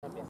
también.